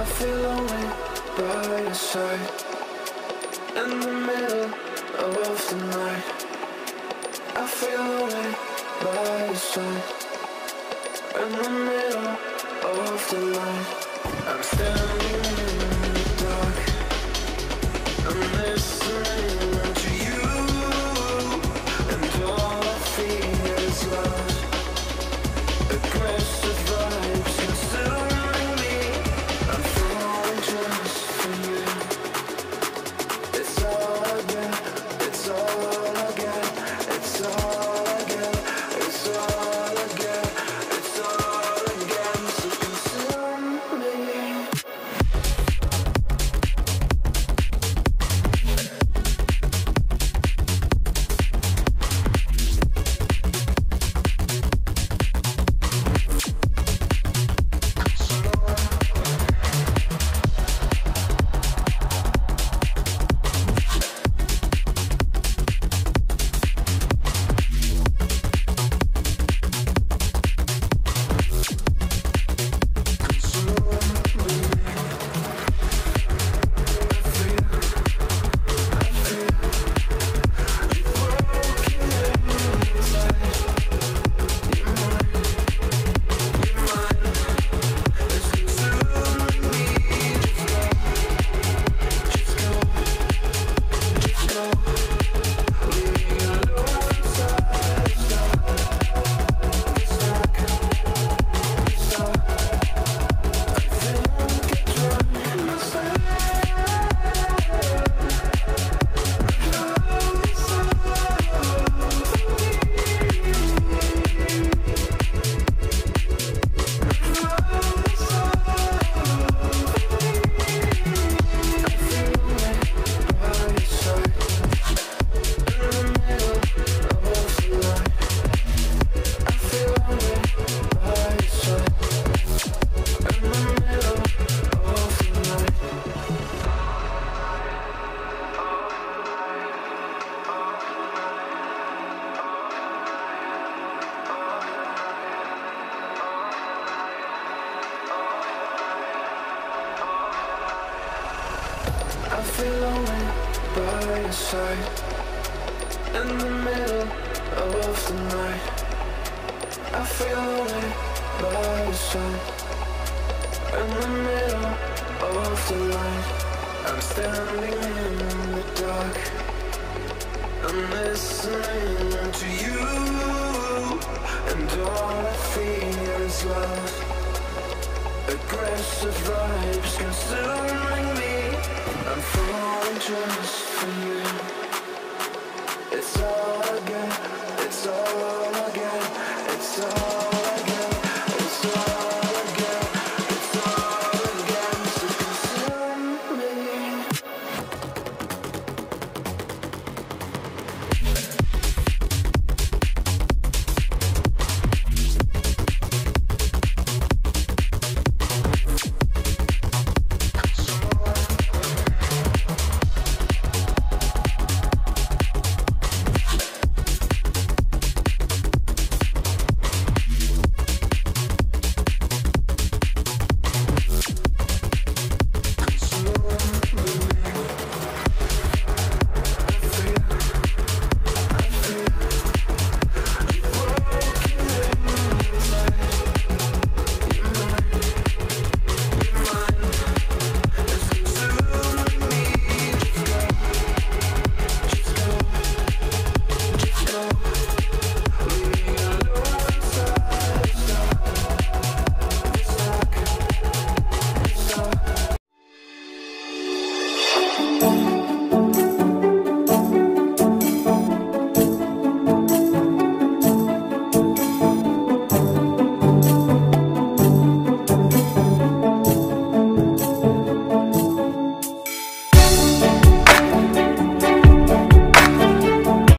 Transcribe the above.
I feel lonely by your side. In the middle of the night. I feel lonely by your side. In the middle of the night. I'm standing in the dark. I'm listening by your side. In the middle of the night I feel your side. In the middle of the light I'm standing in the dark. I'm listening to you And all I feel is love. Aggressive vibes consuming me. I'm falling just for you. It's all I It's all